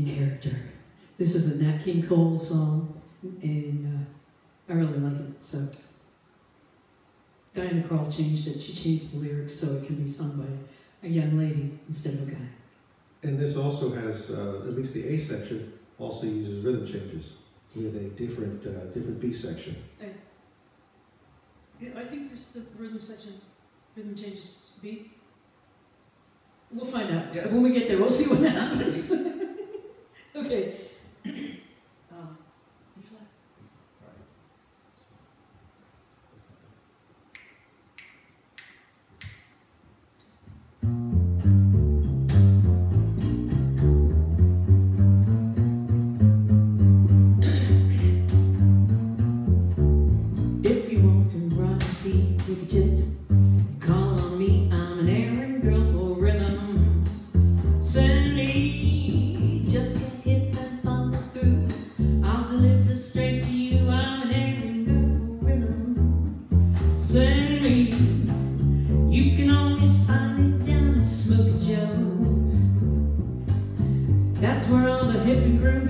character. This is a Nat King Cole song, and uh, I really like it. So Diana Krall changed it. She changed the lyrics so it can be sung by a young lady instead of a guy. And this also has, uh, at least the A section, also uses rhythm changes with a different, uh, different B section. Yeah, I think this is the rhythm section, rhythm changes beat. We'll find out. Yes. When we get there, we'll see what happens. Okay. All the hip and groovy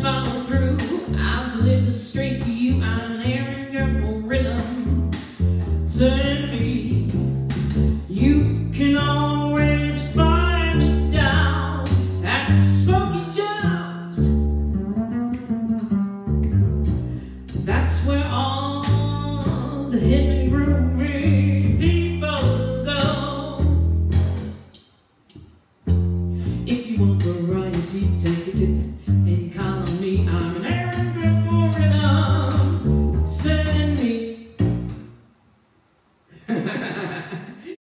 follow through. I'll deliver straight to you, I'm an errand girl for rhythm. Send me, you can always find me down at Smoky Joe's. That's where all the hip and groovy